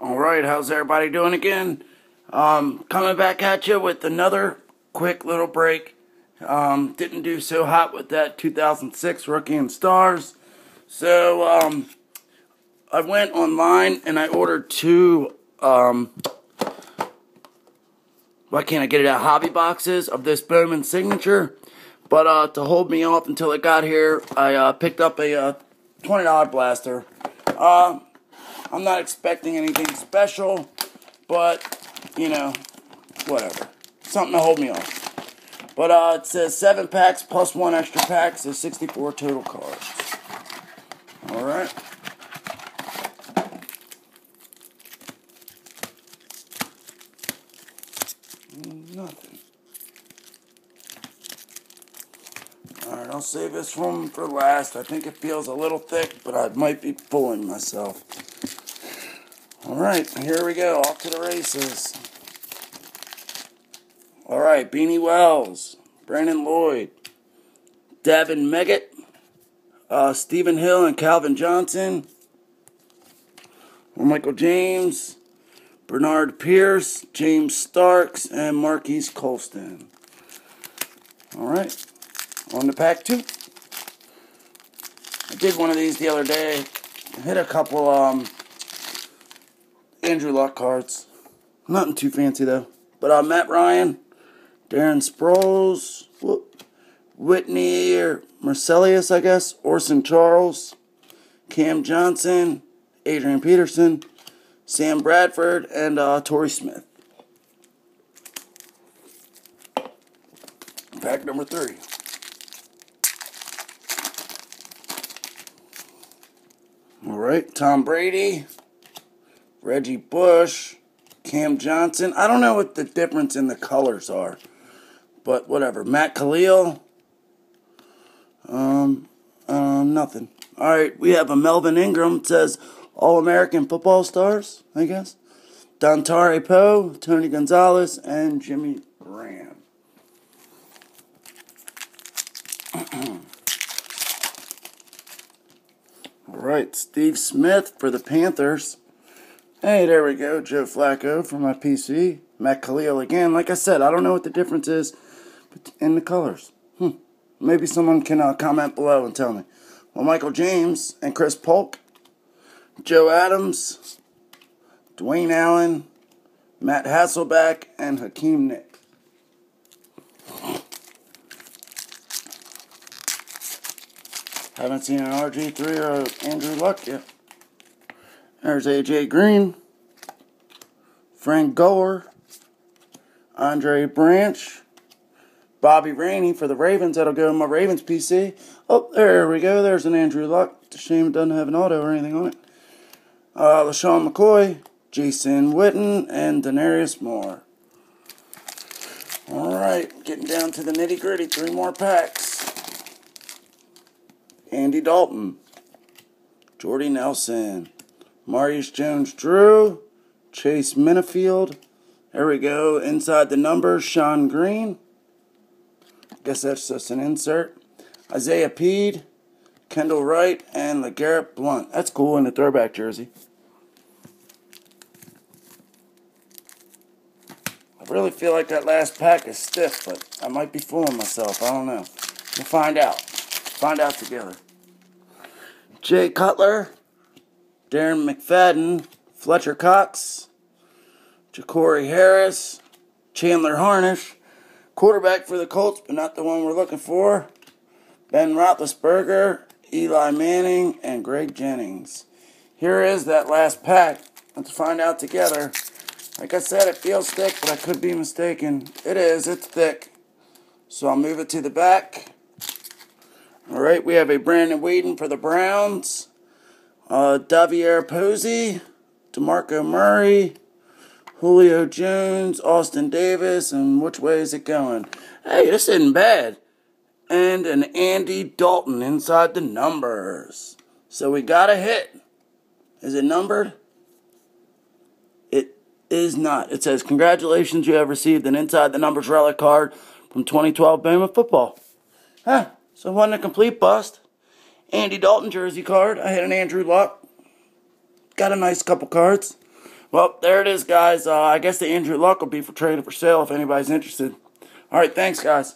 Alright, how's everybody doing again? Um, coming back at you with another quick little break. Um, didn't do so hot with that 2006 Rookie and Stars. So, um, I went online and I ordered two, um, why can't I get it at hobby boxes of this Bowman signature? But, uh, to hold me off until it got here, I, uh, picked up a, uh, $20 blaster. Uh, I'm not expecting anything special, but, you know, whatever. Something to hold me off. But uh, it says 7 packs plus 1 extra pack, so 64 total cards. Alright. Nothing. Alright, I'll save this one for last. I think it feels a little thick, but I might be fooling myself. Alright, here we go. Off to the races. Alright, Beanie Wells, Brandon Lloyd, Davin Meggett, uh, Stephen Hill and Calvin Johnson, Michael James, Bernard Pierce, James Starks, and Marquise Colston. Alright, on to pack two. I did one of these the other day. I hit a couple um, Andrew Luck cards. Nothing too fancy though. But uh, Matt Ryan, Darren Sproles, whoop, Whitney or Mercilus, I guess, Orson Charles, Cam Johnson, Adrian Peterson, Sam Bradford, and uh, Torrey Smith. Pack number three. All right, Tom Brady, Reggie Bush, Cam Johnson. I don't know what the difference in the colors are, but whatever. Matt Kalil. Um, um, nothing. All right, we have a Melvin Ingram. Says All American Football Stars, I guess. Dontari Poe, Tony Gonzalez, and Jimmy Graham. All right, Steve Smith for the Panthers. Hey, there we go. Joe Flacco for my PC. Matt Kalil again. Like I said, I don't know what the difference is in the colors. Hmm. Maybe someone can uh, comment below and tell me. Well, Michael James and Chris Polk, Joe Adams, Dwayne Allen, Matt Hasselbeck, and Hakeem Nick. Haven't seen an RG3 or Andrew Luck yet. There's AJ Green, Frank Gore, Andre Branch, Bobby Rainey for the Ravens. That'll go in my Ravens PC. Oh, there we go. There's an Andrew Luck. It's a shame it doesn't have an auto or anything on it. Uh, LeSean McCoy, Jason Witten, and Denarius Moore. All right, getting down to the nitty gritty. Three more packs. Andy Dalton, Jordy Nelson, Maurice Jones Drew, Chase Minnifield. There we go. Inside the numbers, Sean Green. Guess that's just an insert. Isaiah Pead, Kendall Wright, and LeGarrette Blount. That's cool in the throwback jersey. I really feel like that last pack is stiff, but I might be fooling myself. I don't know. We'll find out. Find out together. Jay Cutler, Darren McFadden, Fletcher Cox, Jacory Harris, Chandler Harnish, quarterback for the Colts, but not the one we're looking for, Ben Roethlisberger, Eli Manning, and Greg Jennings. Here is that last pack. Let's find out together. Like I said, it feels thick, but I could be mistaken. It is, it's thick. So I'll move it to the back. All right, we have a Brandon Weeden for the Browns, uh, DeVier Posey, DeMarco Murray, Julio Jones, Austin Davis, and which way is it going? Hey, this isn't bad. And an Andy Dalton inside the numbers. So we got a hit. Is it numbered? It is not. It says, Congratulations, you have received an inside the numbers relic card from 2012 Bowman football. Huh. So it wasn't a complete bust. Andy Dalton jersey card. I had an Andrew Luck. Got a nice couple cards. Well, there it is, guys. Uh, I guess the Andrew Luck will be for trading for sale if anybody's interested. All right, thanks, guys.